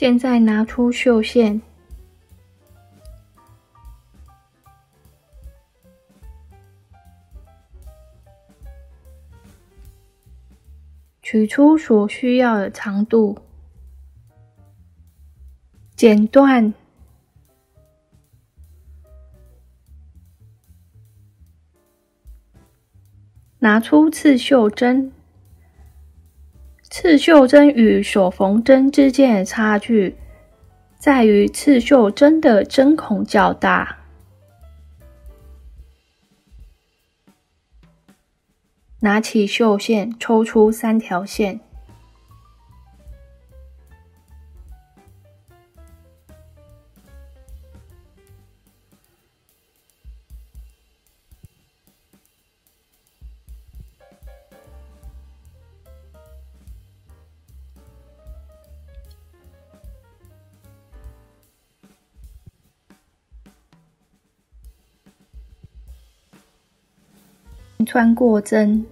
现在拿出绣线，取出所需要的长度，剪断，拿出刺绣针。刺绣针与手缝针之间的差距，在于刺绣针的针孔较大。拿起绣线，抽出三条线。穿过针。